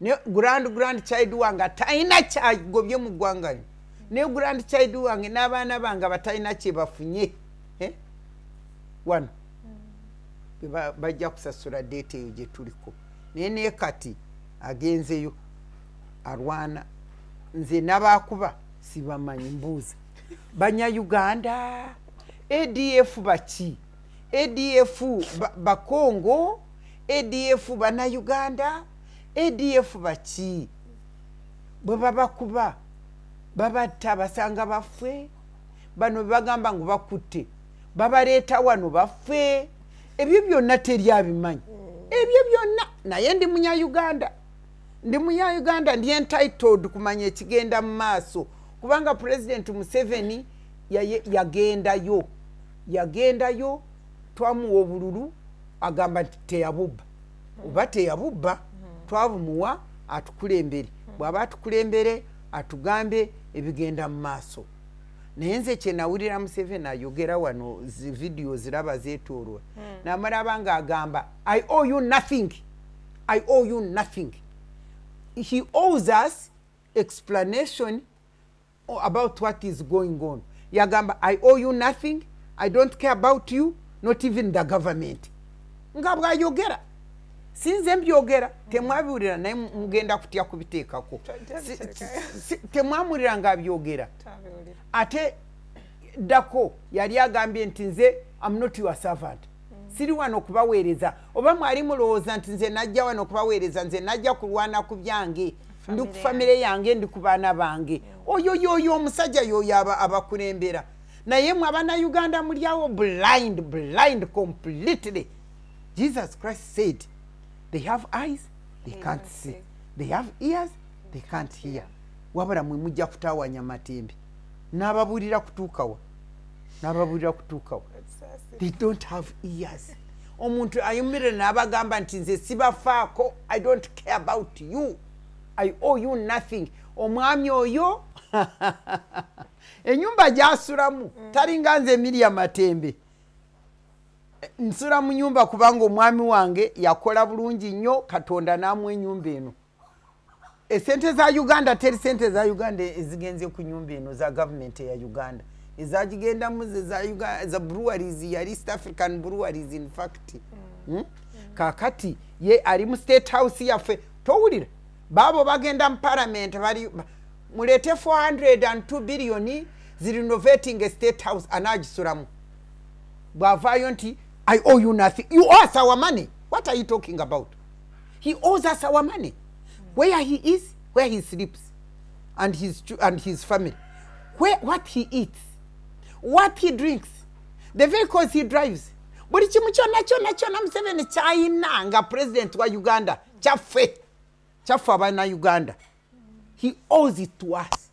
ne grand grand child wange talina kyagobye mu ggwanga lino ne grand child wange n'abaana bange batalina kyebafunye wano. Beba- bajja kusasula deeta eyo gye tuliko. Naye naye kati agenzeyo alwana nze nabakuba sibamanyi mbuuza banyayuganda adf baki adf ba- bakongo adf banayuganda adf baki bwe babakuba babatta basanga baffe bano bebagamba ngu bakutte babaleeta wano baffe. Ebyo byonna teri abimanyi ebyo byonna naye ndi munyayuganda. Ndi munyayuganda ndi entitled kumanya ekigenda mu maaso. Kubanga pulezidenti museveni yaye- yagendayo yagendayo twamuwa obululu agamba nti teyabubba. Oba teyabubba twabumuwa atukulembere. Bw'aba atukulembere atugambe ebigenda mu maaso. Naye nze kyenawulira museveni ayogera wano vidiyo ziraba zeetoolwa. Namala abanga agamba i owe you nothing. I owe you nothing. He owes us explanation about what is going on. Yagamba i owe you nothing. I don't care about you not even the government. Nga bwayogera sinze mbyogera temwabiwulira naye mugenda kutya kubiteekako. Temwamuwulira nga abyogera. Ate ddako yali agambye nti nze am not your servant. Siri wano okubaweereza. Oba mwali mulowooza nti nze najja wano okubaweereza nze najja kulwana ku byange ndi ku famire yange ndi ku baana bange. Oyo yoyo omusajja yoyo aba- abakulembera. Naye mwe abanayuganda mulyawo blind blind completely. Jesus christ said they have eyes they can't see. they have ears they can't hear. Wabula mwe mujja kutawanya matembe n'ababuulira kutuukawa n'ababuulira kutuukawa they don't have ears. Omuntu ayimirire n'abagamba nti nze sibafaako i don't care about you. I owe you nothing. Omwami oyo enyumba gy'asulamu talinga nze emiria matembe nsula mu nyumba kubanga omwami wange yakola bulungi nnyo katonda n'amu enyumba eno esente za uganda teri sente za uganda ezigenze ku nyumba eno za gavumenti eya uganda. Ezagigendamu za breweries yali east african breweries in fact. Hmm? kakati ye ali mu state house yaffe. Towulira baabo bagenda mu parliament bali ba- mulete 402 billioni zirenovating a state house anagisulamu. Bwavaayo nti i owe you nothing. You owe us our money. What are you talking about? He owes us our money. Where he is where he sleeps and his, and his family. Where, what he eats what he drinks the vehicles he drives. Buli kimu chona chona chona museveni kyayina nga president wa uganda. Chafe. Kyaffe kyaffe abanauganda he owes it to us.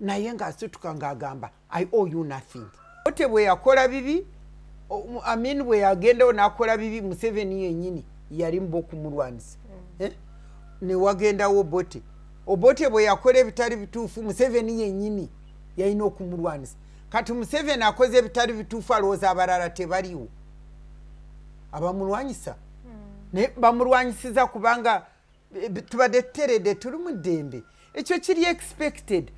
Naye ng'asituka ng'agamba i owe you nothing. Ote bwe bibi amin bwe yagendawo n'akola bibi museveni yennyini yali muba okumulwanisa. Eh? ne wagendawo obote obote bwe yakola ebitali bituufu museveni yennyini yalina okumulwanisa. Kati museveni akoze ebitali bituufu alowooza abalala tebaliwo abamulwanyisa? Naye bamulwanyisiza kubanga eh, tubadde tuteredde tuli mu ddembe. Ekyo kiri expected.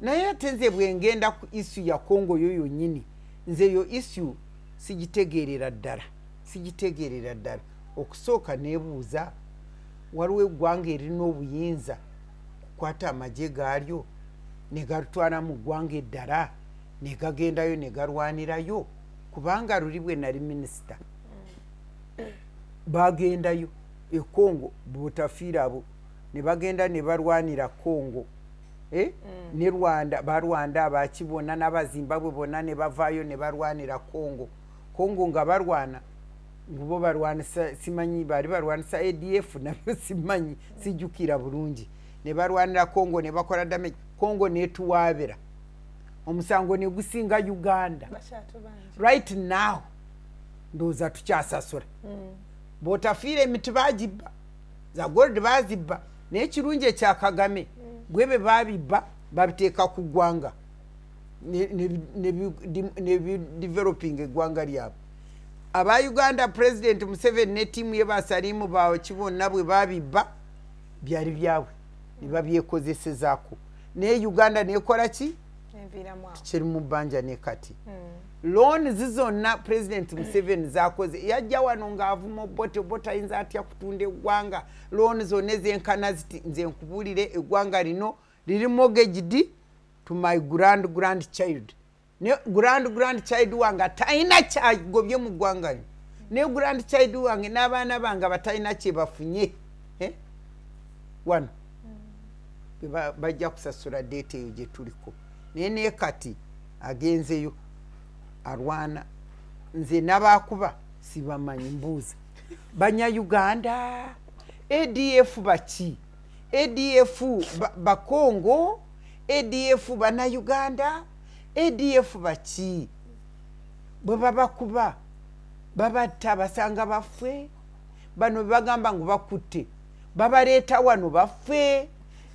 Naye ate nze bwe ngenda ku isu ya kongo yo yonnyini nze yo isu sigitegeerera ddala sigitegeerera ddala. Okusooka neebuuza waliwo eggwanga erina obuyinza kukwata amagye gaalyo ne gatwala mu ggwanga eddala ne gagendayo ne galwanirayo kubanga luli bwe nali minisita. Bagendayo e congo butafiira abo ne bagenda ne balwanira congo eh? ne rwanda barwanda abakibona n'abazimbabwe bonna ne bavaayo ne balwanira congo congo nga balwana bo balwanisa simanyi baali balwanisa adf nabyo simanyi sijjukira bulungi. Ne balwanira congo ne bakola damage congo netuwaabira omusango ne gusinga uganda. Right now ndowooza tukyasasula. Bwotafiira emiti bagibba za gold bazibba naye ekirungi ekya kagame bwe be babibba babiteeka ku ggwanga ne- ne- ne bi- di- ne bideveloping eggwanga lyabwe. Aba uganda president museveni ne ttiimu ye basalimu bawe kibonna bwe babibba byali byabwe ne babyekozesezaako naye uganda nekola ki? Kiri mu bbanja ne kati. Loans zonna president museveni zakoze yajja wano ng'avuma obote obote ayinza atya kutunda eggwanga? Loan zonna ezenkana ziti nze nkubuulire eggwanga lino liri mogaged to my grand grand child ne grand grand child wange talina kyagobye mu ggwanga lino ne grand child wange n'abaana bange batalina kyebafunye wano. Bajja kusasula deeta eyo gye tuliko. Naye naye kati agenzeyo alwana. Nze nabakuba sibamanyi mbuuza banyayuganda adf baki adf bakongo adf banayuganda adf baki? Bwe babakuba babatta basanga baffe bano bebagamba ngu bakutte babaleeta wano baffe.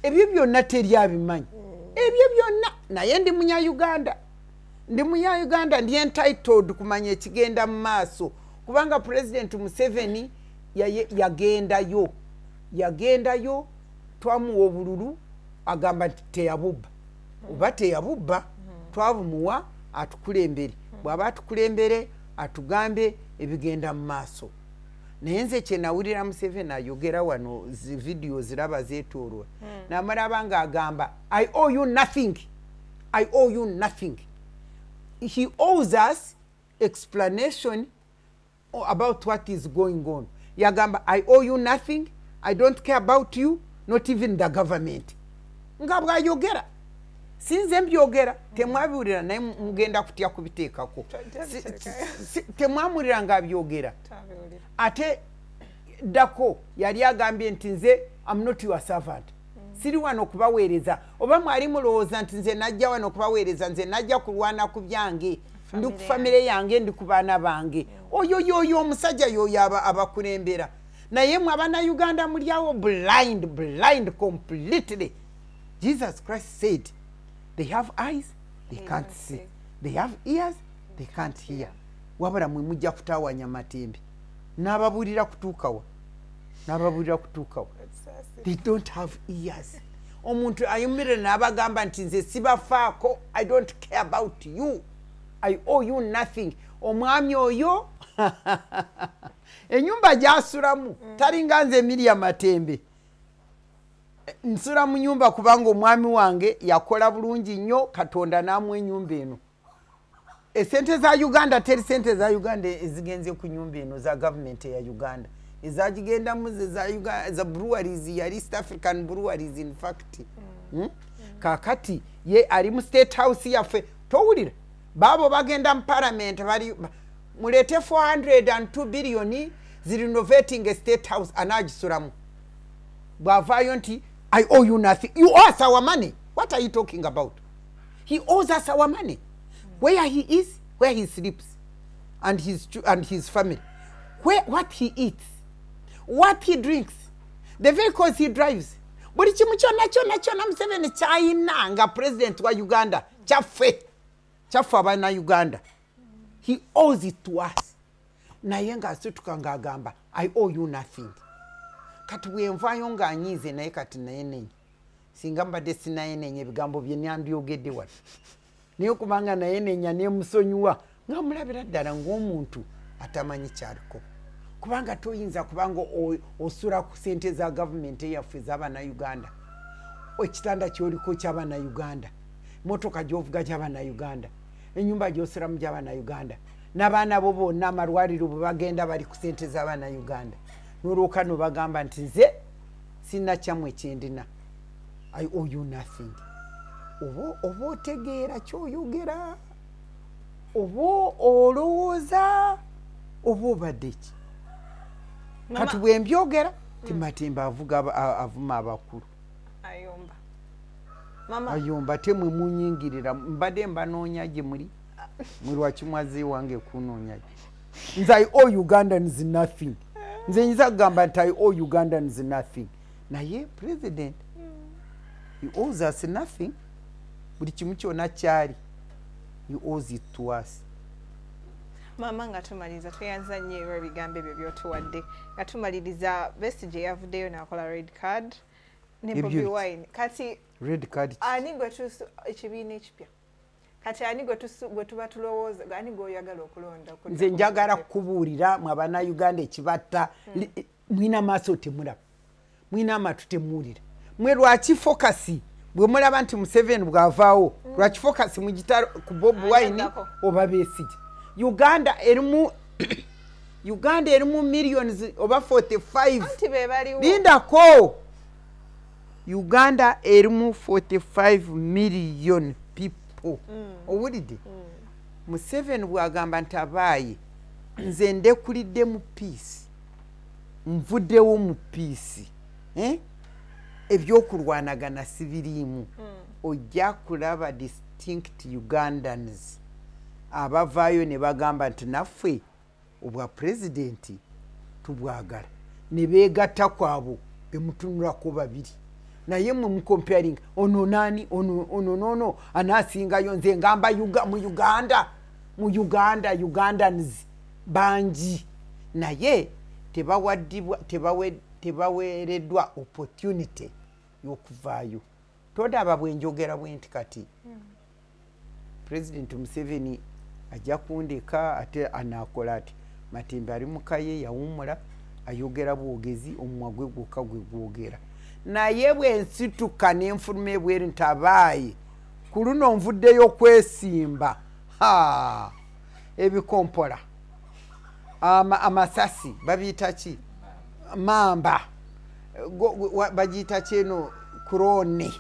Ebyo byonna teri abimanyi ebyo byonna naye ndi munyayuganda. Ndi munyayuganda ndi entitled kumanya ekigenda mu maaso. Kubanga pulezidenti museveni yagendayo. Yagendayo twamuwa obululu agamba nti teyabubba. Oba teyabubba twabumuwa atukulembere. Bw'aba atukulembere atugambe ebigenda mu maaso. Naye nze kyenawulira museveni ayogera wano zividiyo ziraba zeetoolwa. Hmm. namala abanga agamba i owe you nothing. I owe you nothing. He owes us explanation about what is going on. Yagamba i owe you nothing. I don't care about you not even the government nga bwayogera sinze mbyogera temwabiwulira naye mugenda kutya kubiteekako. Temwamulira nga abyogera. Ate ddako yali agambye nti nze am not your servant. Siri wano okubaweereza. Oba mwali mulowooza nti nze najja wano okubaweereza nze najja kulwana ku byange ndi ku famire yange. ndi ku baana bange. Oyo yoyo omusajja yoyo abakulembera. Naye mwe abanauganda mulyawo blind blind completely jesus christ said they have eyes they can't see. they have ears they can't hear. wabula mwe mujja kutawanya matembe n'ababuulira kutuukawa n'ababuulira kutuukawa they don't have ears. Omuntu ayimirire n'abagamba nti nze sibafaako i don't care about you. I owe you nothing. Omwami oyo enyumba gyasulamu mm. talinga nze emiria matembe nsula mu nyumba kubanga omwami wange yakola bulungi nnyo katonda n'amu enyumba eno esente za uganda teri sente za uganda ezigenze ku nyumba eno za gavumenti eya uganda. Ezagigendamu za breweries yali east african breweries in fact. Mm. hmm? kakati ye ali mu state house yaffe. Towulira baabo bagenda mu parliament bali mulete 402 billioni zirenovating a state house anagisulamu. Bwavaayo nti i owe you nothing. You owe us our money. What are you talking about? He owes us our money. Where he is where he sleeps and his, and his family. Where, what he eats what he drinks the vehicles he drives. Buli kimu chona chona chona museveni kyayina nga president wa uganda. Chafe. Kyaffe abana uganda. He owes it to us. Naye ngasituka ngagamba i owe you nothing kati bwenvaayo ngaanyiize naye kati nayenenya singa mbadde sinayenenya ebigambo bye nyandyogedde wano. Naye kubanga nayenenya nemusonyiwa nga mulabira ddala ngaomuntu atamanyi kyaliko. Kubanga toyinza kubanga osula ku sente za gavumenti eyaffe ez'abanauganda ekitanda kyoliko ky'abanauganda motoka gyovuga gy'abanauganda enyumba gyosulamu gy'abanauganda n'abaana bo bonna amalwaliro bwe bagenda bali ku sente z'abanauganda nolwoka nobagamba nti nze sina kyamwe kyendina i owe you nothing. Oba otegeera kyoyogera? Oba olowooza? Oba obadde ki? Kati bwe mbyogera timatimba avuga avuma abakulu. Ayomba. Temwe munyingirira. Mbadde mbanoonya gye muli. Mulwakimwazi wange kunoonya nze i o ugandans nothing nze nyinza kugamba nti i o ugandans nothing. Naye president he owes us nothing. Buli kimu kyona kyali. He owes it to us. Maama nga tumaliriza tweyanza nnyo era ebigambo ebyo byotuwadde. Nga tumaliriza besi gye yavuddeyo n'akola red card ne Ebyo bobi wine. Kati ani gwe tusu ekibiina ekipya kati ani gwe tuba tulowooza ani gweoyagala okulonda nze njagala kukubuulira mwe abannauganda ekibatta. Li- mwina maaso temulaba. Mwina amatu temuwulira. Mwe lwaki fokasi bwe mulaba nti museveni bw'avaawo lwaki fokasi mugita ku bob Ani wine oba beesige? Uganda erimu uganda erimu millions oba 45 anti be baliwo. Lindako! Uganda erimu 45 million people owulidde? Museveni bwagamba nti abaaye nze ndekulidde mu piisi. Nvuddewo mu piisi. Eh? ebyokulwanagana sibiriimu ojja kulaba distinct ugandans. Abavaayo ne bagamba nti naffe obwa pulezidenti tubwagala. Ne beegatta kwabo bemutunulako babiri naye mwe mukomparing ono nani ono ono nono anaasingayo nze ngamba mu uganda mu uganda ugandans bangi. Naye tebawaddibwa tebawe- tebaweereddwa opportunity y'okuvaayo. Todaba bwenjogera bwe nti kati pulezidenti museveni ajja kundeka ate anaakola ati matembe ali mukaye yawumula ayogera bwogezi omumwa gwe gwokka gwe gwogera naye bwensituka nenfuluma ebweru nti abaaye ku luno nvuddeyo kwesimba. Ha ebikompola. Ama, amasasi babiyita ki? Mamba. Bagiyita kyeno kurone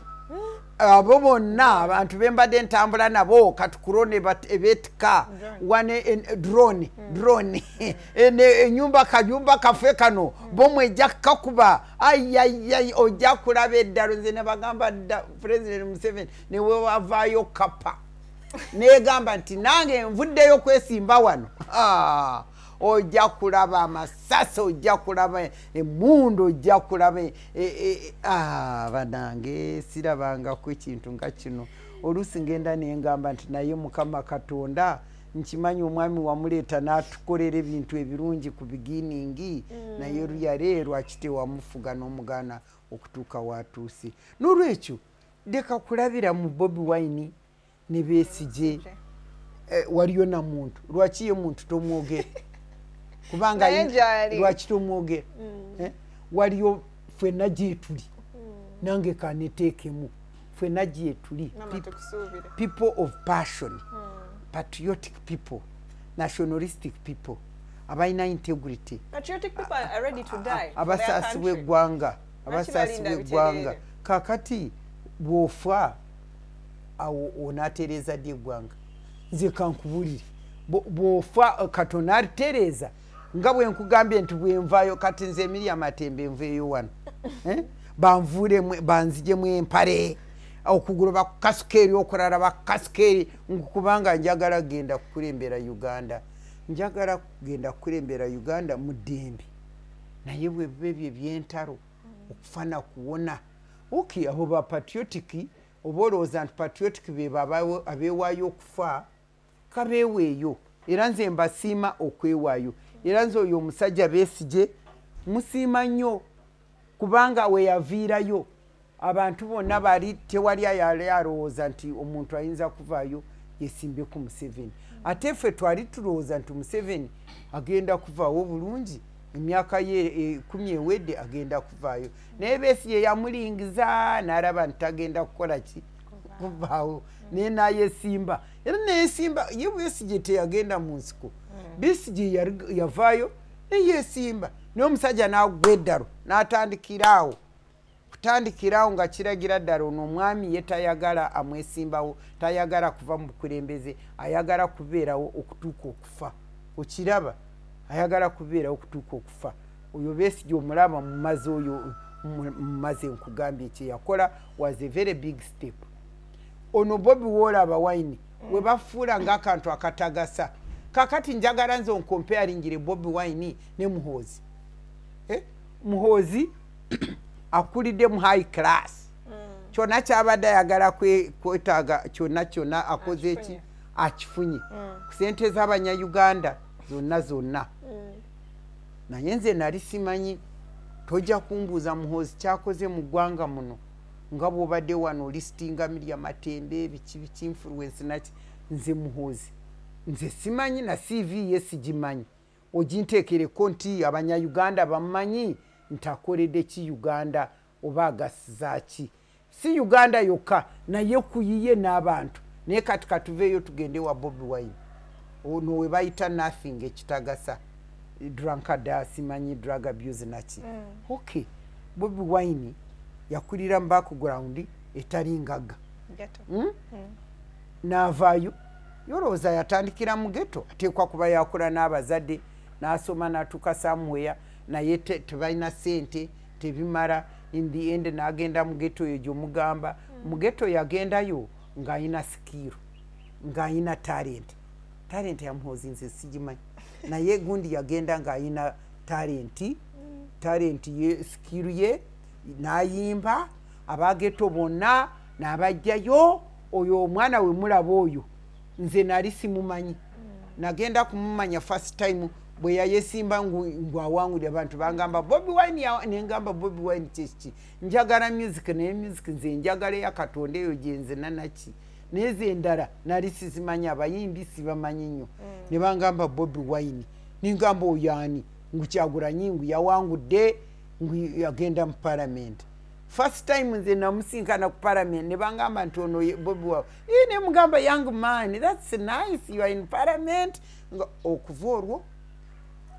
abo bonna abantu bembadde ntambula nabo kati kurone ebeetika wane drone drone Ene- enyumba kayumba kafe kano bomu ejja kakuba ayayay ojja kulaba eddalo nze nebagamba dda president museveni newe wavaayo kapa negamba nti nange nvuddeyo kwesimba wano. Ah, ojja kulaba amasasi ojja kulaba emundu ojja kulaba e- e- ah, banange sirabangako ekintu nga kino. Oluusi ngenda nengamba nti naye mukama katonda nkimanyi omwami wamuleeta n'atukolera ebintu ebirungi ku biginingi naye yale lwaki tewamufuga n'omugaana okutuuka watuuse. N'olwekyo leka kulabira mu bobi wine ne beesige eh, waliyo na muntu. Lwaki ye muntu tomwogera kubanga Naye yi- gy'ali. lwaki tomwogera Eh, waliyo fenna gyetuli nange kaneteekemu fenna gyetuli people of passion patriotic people nationalistic people abalina integrity. Patriotic people are ready to die for their abasaasi country. b'eggwanga abasaasi balinda b'eggwanga bitereere. kakati bw'ofa awo onaatereeza ddi eggwanga? Nze kankubulire Bwo- bw'ofa eh, katonda alitereeza nga bwe nkugambye nti bwenvaayo kati nze emiri amatembe nveeyo wano Eh? banvuulemu banzijemu empale okugulu bakasukeeri okulala bakasukeeri kubanga njagala kugenda kukulembera uganda njagala kugenda kukulembera uganda mu ddembe. Naye bwe biba ebyo ebyentalo okufana kuwona. Oki abo ba patriotic oba olowooza nti patriotic abawe- abeewaayo okufa kabeeweeyo era nze mbasiima okwewaayo era nze oyo omusajja beesige musiima nnyo kubanga weyaviirayo abantu bonna bali tewali ayali alowooza nti omuntu ayinza kuvaayo yesimbe ku museveni. Ate ffe twali tulowooza nti museveni agenda kuvaawo bulungi emyaka ye ekumi ewedde agenda kuvaayo. Naye beesi yamulingiza n'alaba nti tagenda kukola ki? Kuvaawo. Naye nayesimba era neyesimba ye bwesige teyagenda mu nsiko besige yali- yavaayo neyesimba naye omusajja n'agwa eddalo n'atandikiraawo kutandikirawo nga kiragira ddala ono omwami ye tayagala amwesimbawo tayagala kuva mu bukulembeze ayagala kubeerawo okutuuka okufa. Okiraba ayagala kubeerawo okutuuka okufa. Oyo beesigi omulaba mumaze oyo mu- mumaze nkugambye ekyeyakola was a very big step. Ono bobi woolaba wine we bafuula ng'akantu akatagasa kakati njagala nze onkomparingire bobi wine ne muhoozi. Eh, muhoozi akulidde mu high class. Kyonna kyabadde ayagala kwe- kwetaaga kyonna kyonna akoze eki akifunye ku sente z'abanyayuganda zonna zonna. Naye nze nali simanyi tojja kumbuuza muhoozi kyakoze mu ggwanga muno nga bw'obadde wano olisitinga mirya matembe biki biki influence naki. Nze muhoozi nze simanyi na cv ye sigimanyi. Oginteekereko nti abanyayuganda bamumanyi ntakoledde ki uganda oba agasizaaki si uganda yokka naye kuyiye n'abantu. Naye kati katuveeyo tugende wa bobi wine. Ono we bayita nothing ekitagasa. Drunkada simanyi drug abuse naki Mm. okay bobi wine yakulira mu background etali ngaga. Ghetto. mm? Yolowooza yatandikira mu geto ateekwa kuba yakula n'abazadde n'asoma n'atuuka samweya naye te- tebalina ssente tebimala. In the end n'agenda mu geto eyo gyomugamba mu geto yagendayo ng'ayina sikiiro ng'ayina talenti talenti yamuhoozi nze sigimanyi. Naye gundi yagenda ng'ayina talenti talenti ye sikiru ye n'ayimba abageto bonna n'abajjayo oyo omwana we mulaba oyo nze nali simumanyi. Nagenda kumumanya first time bwe yayesimba ngwawangulira abantu bangamba bobi wine nengamba bobi wine kyeki njagala music naye music nze njagala eyakatonda eyo gyenze nanaki. Naye ze endala nali sizimanyi abayimbi sibamanyi nnyo. Ne bangamba bobi wine. Ningamba oyaani ngukyagulanyi ngu yawangudde ngu yagenda mu palamenti first time nze namusinkana ku parliament ne bangamba nti ono bobi wa ii ne mugamba young man thats nice you are in parliament. Nga okuva olwo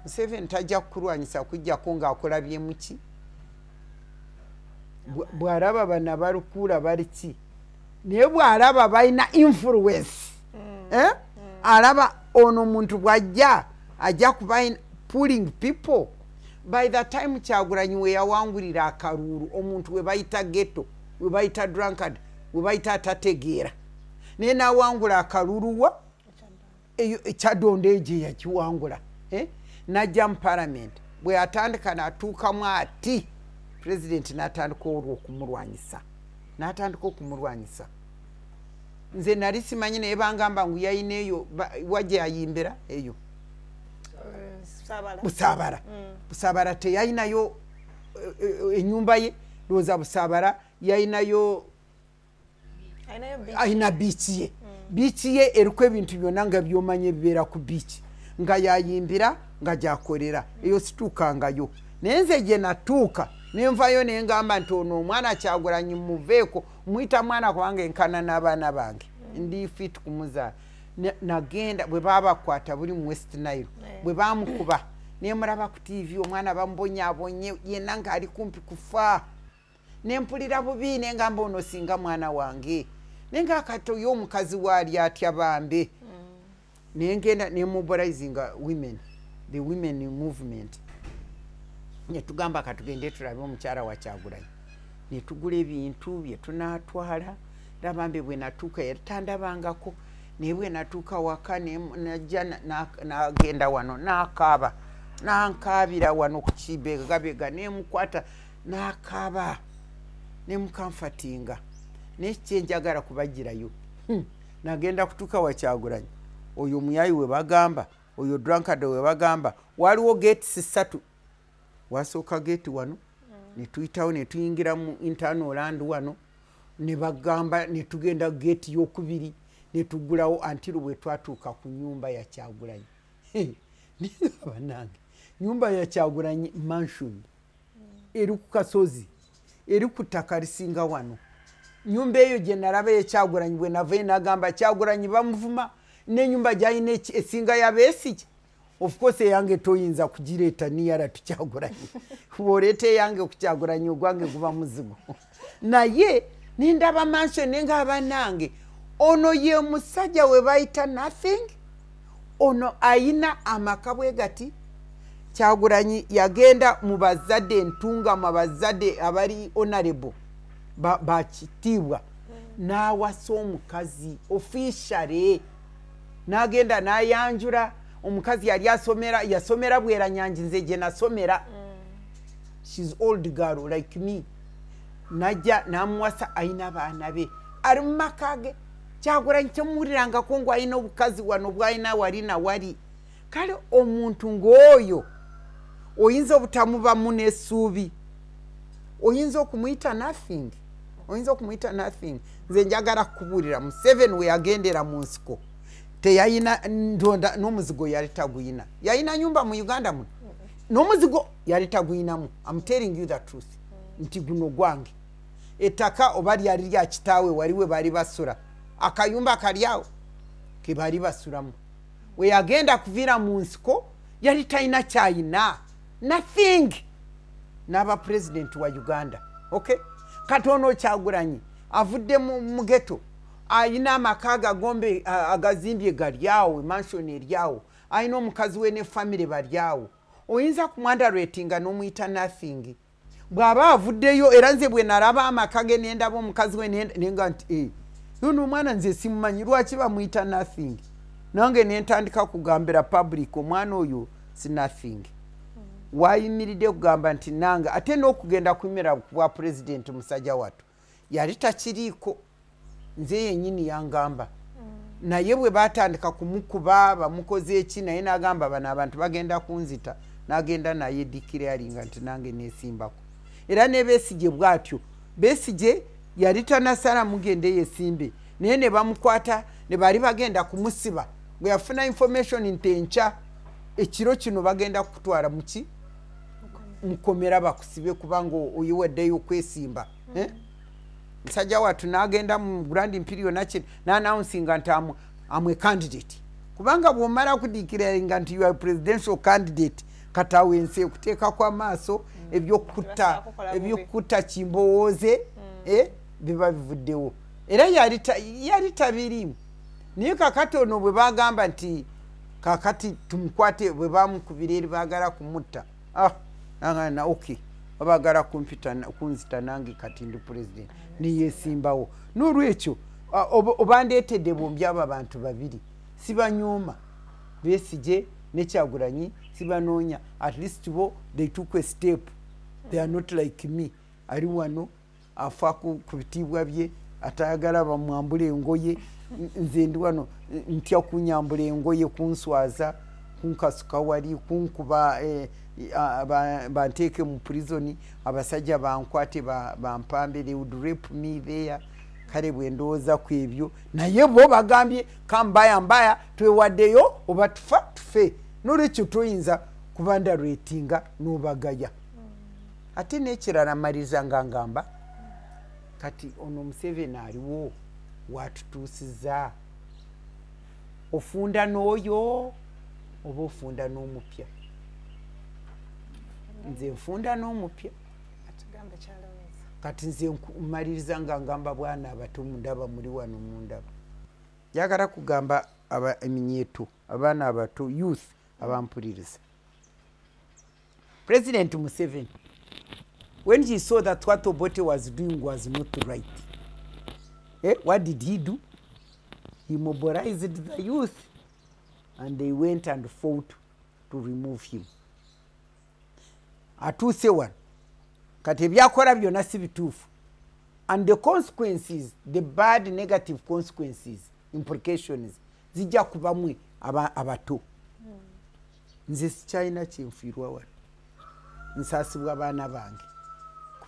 museveni tajja kukulwanyisa kujjako ng'akulabye ki Bw- bw'alaba bana balukuula bali ki? Naye bw'alaba balina influence eh? alaba ono muntu bw'ajja ajja kuba in- pulling people by the time kyagulanyi we yawangulira akaluulu omuntu we bayita geto we bayita drunkard we bayita atategeera. Naye nawangula akaluulu wa? Eyo ekyadonda egyo yakiwangula eh? najja mu parliament. Bwe yatandika natuukamu ati pulezidenti natandika olwo okumulwanyisa. Natandika okumulwanyisa. Nze nali simanyi naye bangamba ngu yayina eyo wajja yayimbira eyo? Saabala. Busaabala Mm. busaabala teyayinayo eh, eh, enyumba ye lowooza busaabala yayinayo ayina biiki ye. Biiki ye eriko ebintu byonna nga byomanya ebibeera ku biiki nga yayimbira nga gyakolera. Eyo situukangayo naye nze gye natuuka nenvayo nengamba nti ono omwana kyagulanyi muveeko mwita mwana kubanga enkana n'abaana bange. Ndi fit kumuzaala nagenda bwe baba bakwata buli mu west nile Eh. bwe bamukuba nemulaba ku tv omwana bamubonyabonye yenna ng'ali kumpi kufa nempulira bubi nengamba ono singa mwana wange. Naye ngaakati oyo omukazi waali atya bambe. Nengenda nemobilizinga women the women movement. Netugamba katugende tulabe omukyala wakyagulanyi netugula ebintu byetunatwala ndabambe bwe natuuka yatandabangako naye bwe natuuka waka najja na- na- nagenda wano nakaaba nankabira wano ku kibegabega nemukwata nakaaba nemukamfatinga naye kyenjagala kubagirayo Hmm, nagenda kutuuka wakyagulanyi oyo omuyayi we bagamba oyo drunkard we bagamba waliwo gates ssatu. Wasooka geeti wano netuyitawo netuyingira mu internal land wano ne bagamba netugenda geeti yokubiri netugulawo antiro bwe twatuuka ku nyumba ya kyagulanyi. Ningaba nange nyumba ya kyagulanyi mansion. Eri ku kasozi. Eri ku ttaka lisinga wano. Nyumba eyo gye nalaba ekyagulanyi bwe navayo nagamba kyagulanyi bamuvuma. Nenyumba gyalina esinga yabeesigi of course eyange toyinza kugireeta niyala tukyagulanyi bwoleeta eyange kukyagulanyi ogwange guba muzigo. Naye nindaba mansion nenga banange ono ye musajja we bayita nothing. Ono ayina amaka bwe gati. Kyagulanyi yagenda mu bazadde entunga mu bazadde abali honorable ba- bakitiibwa n'awasa omukazi ofishale n'agenda n'ayanjula. Omukazi yali asomera yasomera bweranyanji nze gye nasomera. Shes old girl like me. Najja n'amuwasa ayina baana be. Ali mu maka ge kyagulanyi kyemuwulirangako ngu ayina obukazi wano bwalina wali na wali kale omuntu ng'oyo oyinza obutamubamu n'essuubi oyinza okumuyita nothing oyinza okumuyita nothing. Nze njagala kukubuulira museveni we yagendera mu nsiko. Teyayina ndonda n'omuzigo yali taguyina. Yayina nyumba mu uganda muno n'omuzigo yali taguyinamu. Am telling you the truth. Nti guno gwange. Ettaka oba lyali lya kitaawe wali we baali basula akayumba kalyawo ke baali basulamu. We yagenda kuviira mu nsiko yali talina kyayina. Nothing. N'aba pulezidenti wa uganda okay? Katono kyagulanyi avudde mu geto ayina amaka agagombe agazimbye galyawo emansioni eryawo ayina omukazi we ne famire balyawo oyinza kumwandaretinga n'omuyita nothing. Bw'aba avuddeyo era nze bwe nalaba amaka ge nendaba omukazi we nenga nti "Eh, yono omwana nze simumanyi lwaki bamuyita nothing. Nange nentandika kugambira public omwana oyo si nothing. Wayimiridde kugamba nti nange ate n'okugenda kuyimira ku bwa pulezidenti musajja wattu yali takiriiko. Nze yenyini yangamba. Naye bwe batandika kumukuba bamukoze eki naye n'agamba bano abantu bagenda kunzita n'agenda naye dikiraringa nti nange nesimbako era ne besigye bw'atyo besigye yali tanasala mugende yesimbe naye ne bamukwata ne bali bagenda kumusiba. Bwe yafuna information nti enkya ekiro kino bagenda kutwala muki mukomera bakusibe kubanga oyiwaddeyo okwesimba eh? musajja wattu n'agenda mu grand imperial nakino n'announcinga nti amwe, candidate. Kubanga bw'omala kudikiraringa nti you are presidential candidate katawe ensi ekuteekako amaaso ebyokutta kola bubi. ebyokutta kimbowooze eh, biba bivuddewo. Era yali ta- yali tabirimu naye kakati ono bwe bagamba nti kakati tumukwate bwe bamukubira eri baagala kumutta. Ah, nangana ok babaagala kumpita na- kunzita nange kati ndi pulezidenti neyesimbawo n'olwekyo oba- obandeetedde bombi abo abantu babiri. Sibanyooma besije nekyagulanyi sibanoonya. At least bo they took a step. They are not like me. Ali wano afa ku bitiibwa bye atayagala bamwambula engoye. Nze ndi wano ntya kunyambula engoye kunswaza kunkasuka wali kunkuba eh, ba- banteeke mu prisoni abasajja bankwate ba- bampambe they would rape me there. Kale bwe ndowooza ku ebyo naye bo bagambye kambaya mbaya twewaddeyo oba tufa tufe. Nolwekyo toyinza kubandaretinga n'obagaya. Ate n'ekirala maliriza nga ngamba kati ono museveni aliwo watutuusiza ofunda n'oyo oba ofunda n'omupya? Nze nfunda n'omupya. Kati nze mmaliriza nga ngamba bwana abato mundaba muli wano mundaba. Njagala kugamba aba- eminyeeto abaana abato youth abampuliriza. President museveni when he saw that what obote was doing was not right eh, what did he do? He mobilized the youth and they went and fought to remove him. Atuuse wano kati ebyakola byonna si bituufu. And the consequences the bad negative consequences implications zijja kubamwe aba- abato. Nze sikyalina kyenfiirwa wano. Nsaasibwa baana bange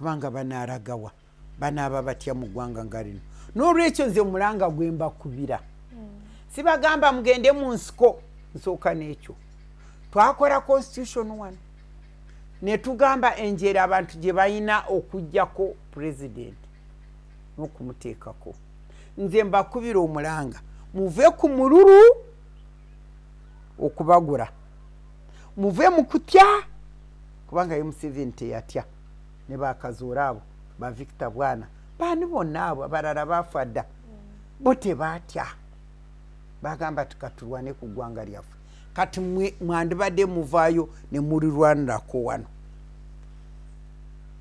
kubanga banaaragawa banaaba batya mu ggwanga nga lino n'olwekyo nze mulanga gwe mbakubira. Sibagamba mugende mu nsiko nsooka n'ekyo. Twakola constitution wano ne tugamba enjeri abantu gye balina okugjako pulezidenti n'okumuteekako. Nze mbakubira omulanga muve ku mululu okubagula. Muve mu kutya kubanga ye museveni teyatya ne bakazuula abo ba victor bwana. Baani bonna abo abalala baafa dda bo tebaatya bagamba tukatulwane ku ggwanga lyaffe. Kati mwandibadde muvaayo ne mulirwanirako wano.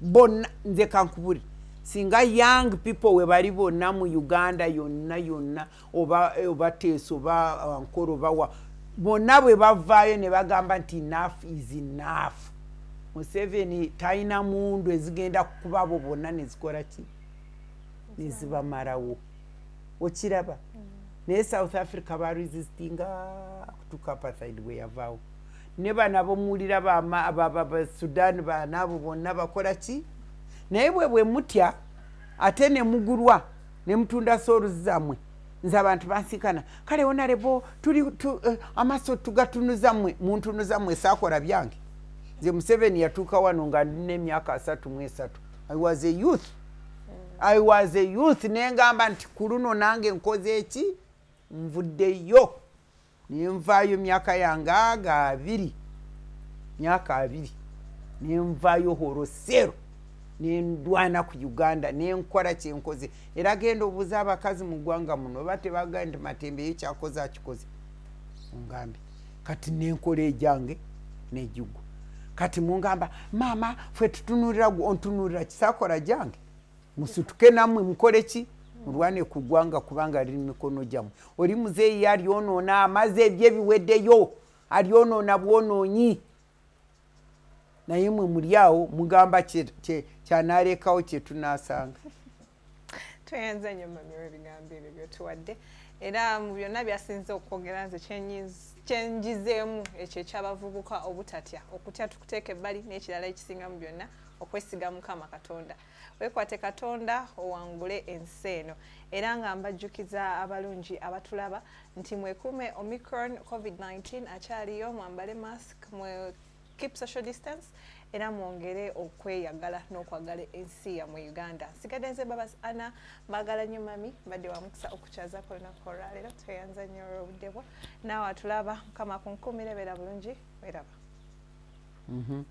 Bonna nze kankubuli singa young people we bali bonna mu uganda yonna yonna oba teesa oba ankoro oba wa bonna bwe bavaayo ne bagamba nti enough is enough museveni talina mundu ezigenda kukuba abo bonna nezikola ki? Nezibamalawo okiraba? Naye south africa baresistinga kutuuka apartheid bwe yavaawo. Ne bano abomuwulira basudan banaabo bonna bakola ki? Naye bwe bwe mutya ate ne mugulwa ne mutunda sooruzi zammwe nze abantu bansikana. Kale onarebo tuli tu, uh, amaaso tugatunuza mmwe muntunuza mmwe saakola byange nze museveni yatuuka wano nga ndina emyaka asatu mu esatu. I was a youth. I was a youth. Nengamba nti ku luno nange nkoze eki? Nvuddeyo. Nenvaayo myaka yange aga abiri. Myaka abiri. Nenvaayo horosero nendwana ku uganda. Nenkola kyenkoze era genda obuuza abakazi mu ggwanga muno oba tebagaye nti matembe yo kyakoze akikoze? Ongambe. Kati nenkola ejange negigwa kati mungamba maama ffe tutunulira ontunulira kisakola jange? Musituke nammwe mukole ki? Mulwane ku ggwanga kubanga liri mikono gyammwe. Oli muzeeyi alyonoona amaze ebyo ebiweddeyo alyonoona bwonoonyi naye mwe muli awo mugamba kye- kye- kyanaalekawo kye tunaasanga. Tweyanza nnyo mami webigambo ebyo byotuwadde era mu byonna byasinze okwogera nze kyenyiz- kyenjizeemu ekyo ekyabavubuka obutatya. Okutya tukuteeka ebbali n'ekirala ekisinga mu byonna okwesiga mukama katonda. Weekwate katonda owangule ensi eno. Era nga mbajjukiza abalungi abatulaba nti mwekuume omicron covid-19 akyaliyo mwambale mask mwe keep social distance era mwongere okweyagala n'okwagala ensi yammwe uganda. Nsigadde nze babas ana mbagala nnyo mami mbadde wamukisa okukyazaako olunaku olwaleero tweyanza nnyo olw'obudde bwo naawe atulaba mukama kunkuumira beera bulungi weraba Mhm.